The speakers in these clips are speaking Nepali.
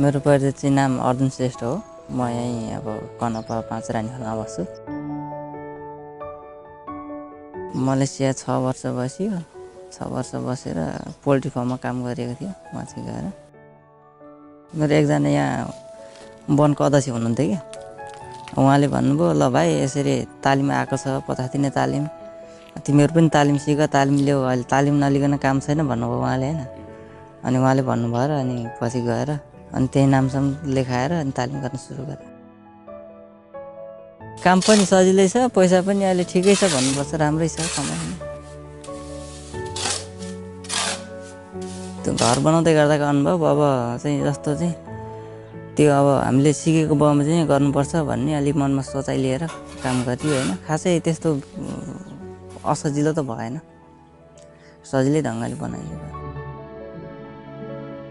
मेरो परिचय चाहिँ नाम अर्जुन श्रेष्ठ हो। म यहीँ अब कनपा पाँच रानी खोलामा बस्छु। मलेसिया छ वर्ष बस्यो। छ वर्ष बसेर पोल्ट्री फार्ममा काम गरेको थियो म चाहिँ गएर। मेरो एकजना यहाँ वनको अध्यक्ष हुनुहुन्थ्यो क्या। उहाँले भन्नुभयो ल भाइ यसरी तालिम आएको छ पचास दिने तालिम। तिमीहरू पनि तालिम सिक तालिम लिऊ अहिले तालिम नलिकन काम छैन भन्नुभयो उहाँले होइन। अनि उहाँले भन्नुभयो र अनि पछि गएर अनि त्यही नामसाम लेखाएर अनि तालिम गर्न सुरु गरेँ। काम पनि सजिलै छ पैसा पनि अहिले ठिकै छ भन्नुपर्छ राम्रै छ कमाइ त्यो घर बनाउँदै गर्दाको अनुभव अब चाहिँ जस्तो चाहिँ त्यो अब हामीले सिकेको बाउमा चाहिँ गर्नुपर्छ भन्ने अलिक मनमा सोचाइ लिएर काम गरियो होइन। खासै त्यस्तो असजिलो त भएन। सजिलै ढङ्गले बनाइयो।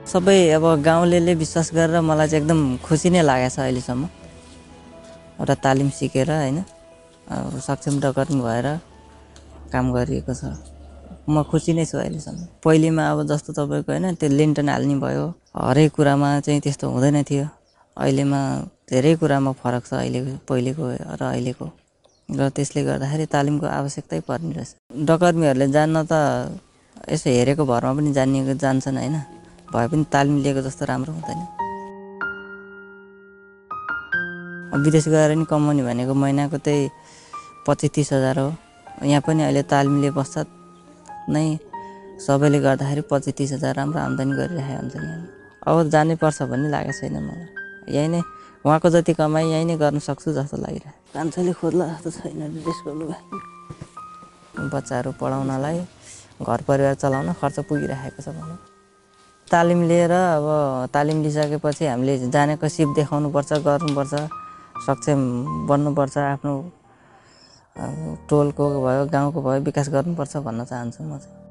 सबै अब गाउँले विश्वास गरेर मलाई चाहिँ एकदम खुसी नै लागेको छ अहिलेसम्म। एउटा तालिम सिकेर होइन अब सक्षम डकर्मी भएर काम गरिएको छ। म खुसी नै छु अहिलेसम्म। पहिलेमा अब जस्तो तपाईँको होइन त्यो लिन्टन हाल्ने भयो। हरेक कुरामा चाहिँ त्यस्तो हुँदैन थियो। अहिलेमा धेरै कुरामा फरक छ अहिलेको पहिलेको र अहिलेको। र त्यसले गर्दाखेरि तालिमको आवश्यकतै पर्ने रहेछ। डकर्मीहरूले जान्न त यसो हेरेको भरमा पनि जानिएको जान्छन् होइन। भए पनि तालिम लिएको जस्तो राम्रो हुँदैन। विदेश गएर नि कमाउने भनेको महिनाको त्यही पच्चिस तिस हजार हो। यहाँ पनि अहिले तालिम लिए पश्चात नै सबैले गर्दाखेरि पच्चिस तिस हजार राम्रो आम्दानी गरिरहेको हुन्छ यहाँ। अब जानै पर्छ भन्ने लागेको छैन मलाई। यहीँ नै उहाँको जति कमाइ यहीँ नै गर्न सक्छु जस्तो लागिरहेको। कान्छोले खोज्ला जस्तो छैन ड्रेसको लुगा बच्चाहरू पढाउनलाई घर परिवार चलाउन खर्च पुगिरहेको छ भनौँ तालिम लिएर अब तालिम लिइसकेपछि हामीले जानेको सिप देखाउनुपर्छ गर्नुपर्छ सक्षम बन्नुपर्छ आफ्नो टोलको भयो गाउँको भयो विकास गर्नुपर्छ भन्न चाहन्छु म चाहिँ।